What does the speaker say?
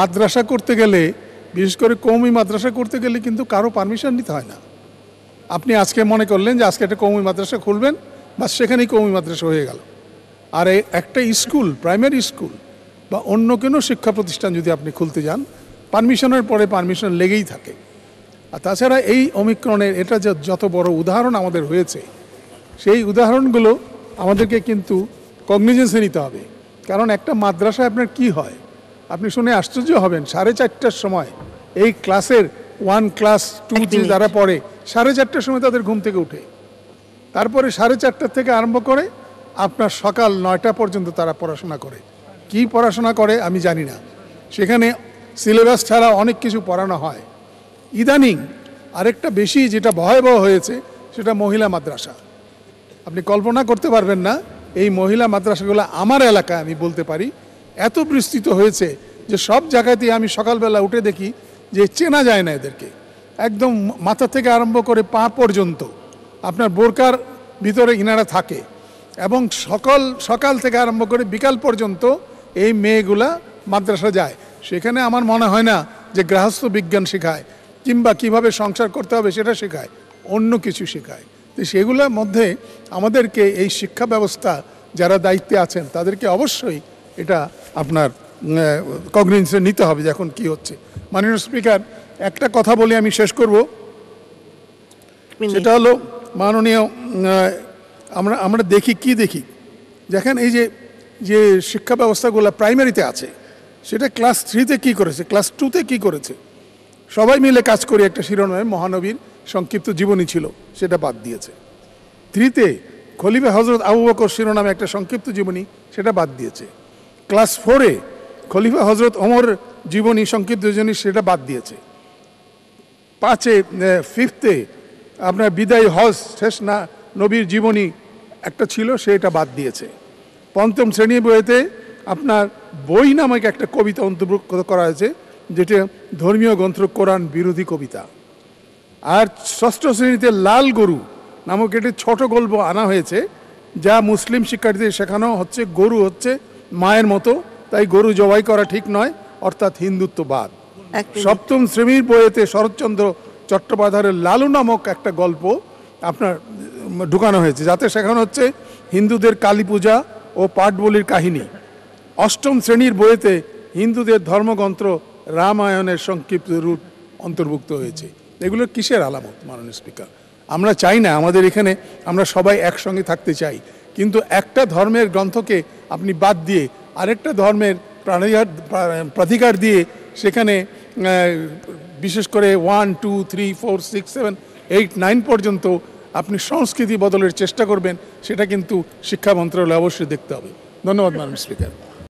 মাদ্রাসা করতে গেলে, বিশেষ করে কৌমি মাদ্রাসা করতে গেলে কিন্তু কারও পারমিশন নিতে হয় না। আপনি আজকে মনে করলেন যে আজকে একটা কৌমি মাদ্রাসা খুলবেন বা সেখানেই কৌমি মাদ্রাসা হয়ে গেল। আর একটা স্কুল প্রাইমারি স্কুল বা অন্য কোনো শিক্ষা প্রতিষ্ঠান যদি আপনি খুলতে যান পারমিশনের পরে পারমিশন লেগেই থাকে। আর তাছাড়া এই অমিক্রণের এটা যে যত বড় উদাহরণ আমাদের হয়েছে, সেই উদাহরণগুলো আমাদেরকে কিন্তু কগনিজেন্সে নিতে হবে। কারণ একটা মাদ্রাসায় আপনার কি হয়? আপনি শুনে আশ্চর্য হবেন সাড়ে চারটার সময় এই ক্লাসের ওয়ান ক্লাস টু যে যারা পড়ে সাড়ে চারটার সময় তাদের ঘুম থেকে উঠে। তারপরে সাড়ে চারটার থেকে আরম্ভ করে আপনার সকাল নয়টা পর্যন্ত তারা পড়াশোনা করে। কি পড়াশোনা করে আমি জানি না। সেখানে সিলেবাস ছাড়া অনেক কিছু পড়ানো হয়। ইদানিং আরেকটা বেশি যেটা ভয়াবহ হয়েছে সেটা মহিলা মাদ্রাসা। আপনি কল্পনা করতে পারবেন না এই মহিলা মাদ্রাসাগুলো আমার এলাকায় আমি বলতে পারি এত বিস্তৃত হয়েছে যে সব জায়গাতেই আমি সকালবেলা উঠে দেখি যে চেনা যায় না এদেরকে। একদম মাথা থেকে আরম্ভ করে পা পর্যন্ত আপনার বোরকার ভিতরে ইনারা থাকে এবং সকাল সকাল থেকে আরম্ভ করে বিকাল পর্যন্ত এই মেয়েগুলা মাদ্রাসা যায়। সেখানে আমার মনে হয় না যে গৃহস্থ বিজ্ঞান শেখায় কিংবা কীভাবে সংসার করতে হবে সেটা শেখায়, অন্য কিছু শেখায়। তো সেগুলোর মধ্যে আমাদেরকে এই শিক্ষা ব্যবস্থা যারা দায়িত্বে আছেন তাদেরকে অবশ্যই এটা আপনার কগনিন্সে নিতে হবে যে এখন কি হচ্ছে। মাননীয় স্পিকার একটা কথা বলে আমি শেষ করব। সেটা হলো মাননীয় আমরা আমরা দেখি কি দেখি। দেখেন এই যে যে শিক্ষা ব্যবস্থাগুলো প্রাইমারিতে আছে সেটা ক্লাস থ্রিতে কি করেছে ক্লাস টুতে কি করেছে? সবাই মিলে কাজ করে একটা শিরোনামে মহানবীর সংক্ষিপ্ত জীবনী ছিল সেটা বাদ দিয়েছে। থ্রিতে খলিফা হজরত আবু বকর শিরোনামে একটা সংক্ষিপ্ত জীবনী সেটা বাদ দিয়েছে। ক্লাস ফোরে খলিফা হজরত ওমর জীবনী, সংক্ষিপ্ত জীবনী সেটা বাদ দিয়েছে। পাঁচে ফিফথে আপনার বিদায় হজ শেষ না, নবীর জীবনী একটা ছিল, সেটা বাদ দিয়েছে। পঞ্চম শ্রেণি বইতে আপনার বই নামক একটা কবিতা অন্তর্ভুক্ত করা হয়েছে, যেটা ধর্মীয় গ্রন্থ কোরআন বিরোধী কবিতা। আর ষষ্ঠ শ্রেণীতে লাল গরু নামক একটি ছোট গল্প আনা হয়েছে, যা মুসলিম শিক্ষার্থীদের শেখানো হচ্ছে, গরু হচ্ছে মায়ের মতো তাই গরু জবাই করা ঠিক নয় অর্থাৎ হিন্দুত্ববাদ। সপ্তম শ্রেণির বইয়েতে শরৎচন্দ্র চট্টোপাধ্যায়ের লালু নামক একটা গল্প আপনার ঢুকানো হয়েছে যাতে শেখানো হচ্ছে হিন্দুদের কালী পূজা ও পাটবলির কাহিনী। অষ্টম শ্রেণির বইয়েতে হিন্দুদের ধর্মগ্রন্থ রামায়ণের সংক্ষিপ্ত রূপ অন্তর্ভুক্ত হয়েছে। এগুলো কিসের আলামত মাননীয় স্পিকার? আমরা চাই না আমাদের এখানে আমরা সবাই একসঙ্গে থাকতে চাই। কিন্তু একটা ধর্মের গ্রন্থকে আপনি বাদ দিয়ে আরেকটা ধর্মের প্রাণিঘাত প্রাধিকার দিয়ে সেখানে বিশেষ করে one two three four six seven eight nine পর্যন্ত আপনি সংস্কৃতি বদলের চেষ্টা করবেন, সেটা কিন্তু শিক্ষা মন্ত্রণালয় অবশ্যই দেখতে হবে। ধন্যবাদ ম্যাডাম স্পিকার